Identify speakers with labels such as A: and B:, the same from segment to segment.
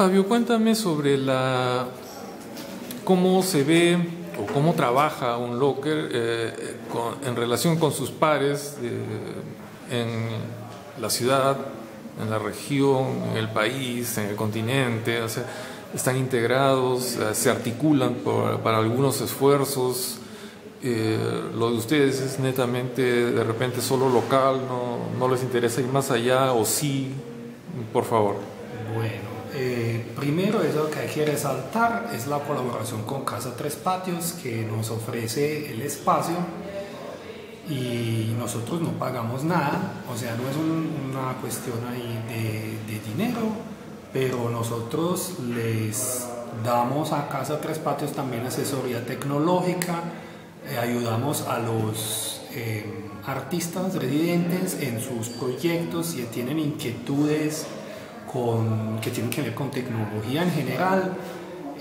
A: Fabio, cuéntame sobre la cómo se ve o cómo trabaja un locker eh, en relación con sus pares eh, en la ciudad, en la región, en el país, en el continente. O sea, están integrados, eh, se articulan para algunos esfuerzos. lo de ustedes es netamente de repente solo local, no, no les interesa ir más allá o sí, por favor.
B: Bueno, eh, primero eso que hay que resaltar es la colaboración con Casa Tres Patios que nos ofrece el espacio y nosotros no pagamos nada, o sea, no es una cuestión ahí de, dinero, pero nosotros les damos a Casa Tres Patios también asesoría tecnológica, eh, ayudamos a los eh, artistas residentes en sus proyectos si tienen inquietudes con, que tienen que ver con tecnología en general.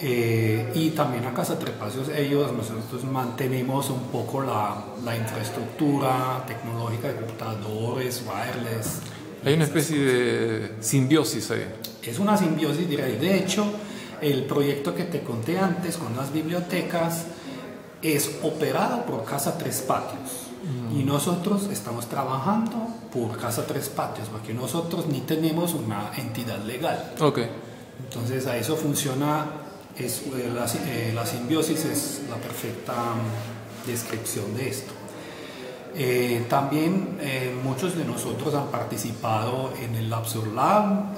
B: Eh, y también a Casa Trepacios ellos, nosotros mantenemos un poco la, la, infraestructura tecnológica de computadores, wireless.
A: Hay una especie de simbiosis ahí.
B: Es una simbiosis, diría. De hecho, el proyecto que te conté antes con las bibliotecas es operado por Casa Tres Patios. Y nosotros estamos trabajando por Casa Tres Patios, porque nosotros ni tenemos una entidad legal.
A: Ok.
B: Entonces a eso funciona, es, eh, la, eh, la, simbiosis es la perfecta mm, descripción de esto. Eh, también muchos de nosotros han participado en el Labsur Lab,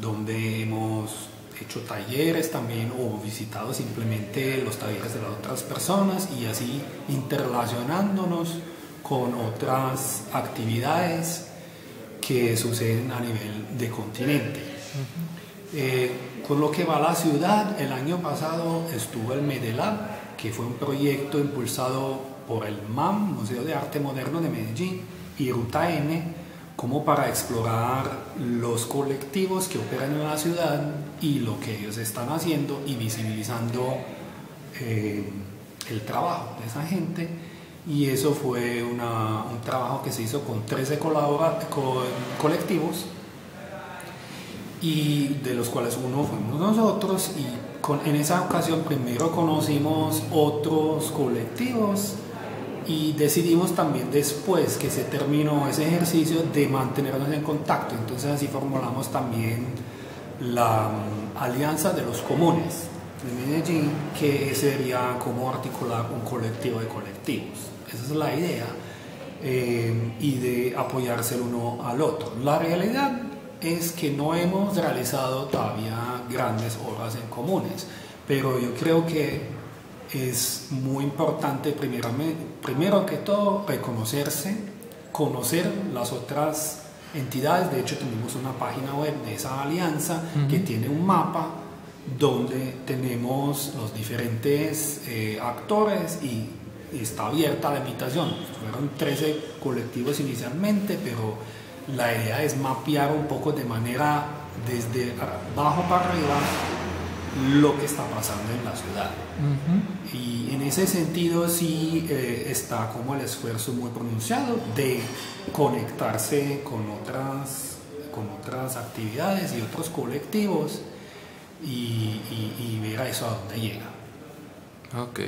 B: donde hemos hecho talleres también o visitado simplemente los talleres de las otras personas y así interrelacionándonos con otras actividades que suceden a nivel de continente. Eh, con lo que va a la ciudad, el año pasado estuvo el Medelab, que fue un proyecto impulsado por el MAM, Museo de Arte Moderno de Medellín, y Ruta N, como para explorar los colectivos que operan en la ciudad y lo que ellos están haciendo y visibilizando eh, el trabajo de esa gente. Y eso fue un trabajo que se hizo con 13 con colectivos y de los cuales uno fuimos nosotros y en esa ocasión primero conocimos otros colectivos y decidimos también después que se terminó ese ejercicio de mantenernos en contacto. Entonces así formulamos también la mm, Alianza de los Comunes de Medellín, que sería como articular un colectivo de colectivos. Esa es la idea. Eh, y de apoyarse el uno al otro. La realidad es que no hemos realizado todavía grandes obras en comunes, pero yo creo que es muy importante primero, primero que todo reconocerse, conocer las otras entidades. De hecho, tenemos una página web de esa alianza que tiene un mapa donde tenemos los diferentes eh, actores y está abierta la invitación. Fueron 13 colectivos inicialmente, pero la idea es mapear un poco de manera desde abajo para arriba lo que está pasando en la ciudad. Y en ese sentido sí eh, está como el esfuerzo muy pronunciado de conectarse con otras, con otras actividades y otros colectivos y, y ver a eso a dónde llega.
A: Ok.